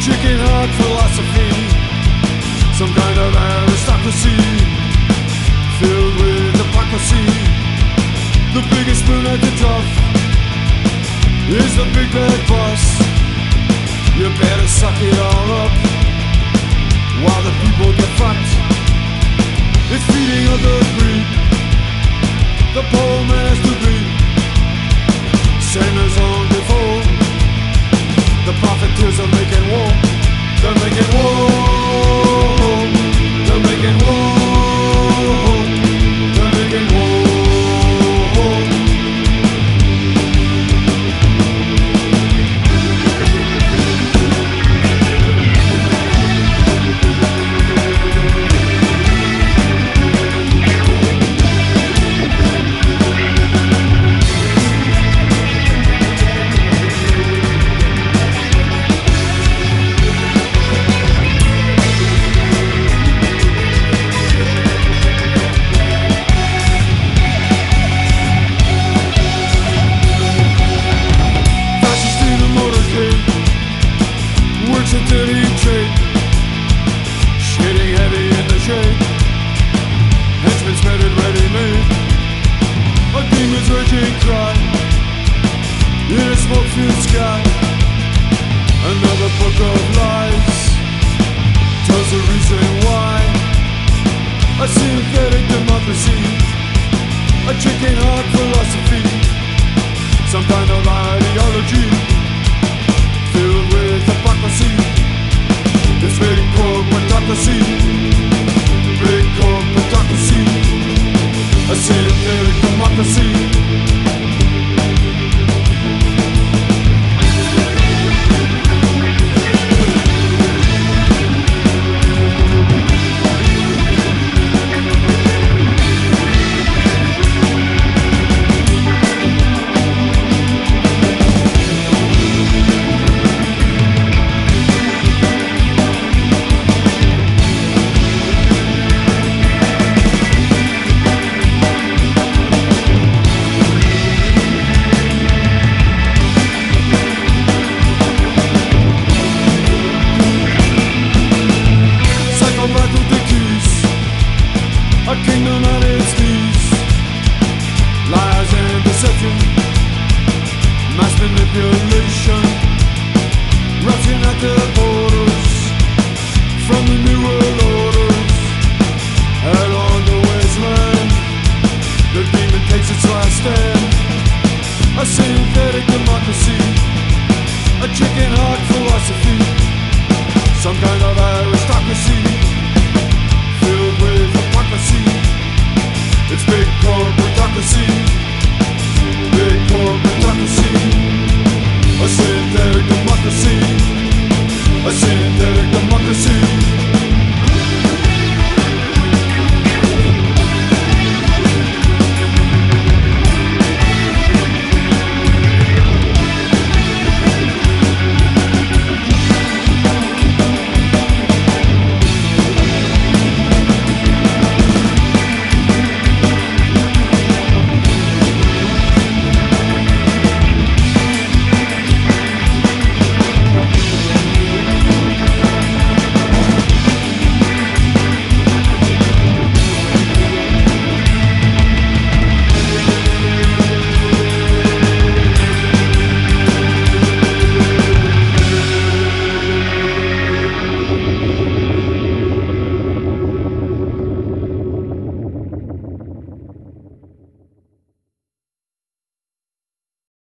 chicken heart philosophy, some kind of aristocracy filled with hypocrisy. The biggest spoon at the top is the big bad boss. You better suck it all up while the people get. you.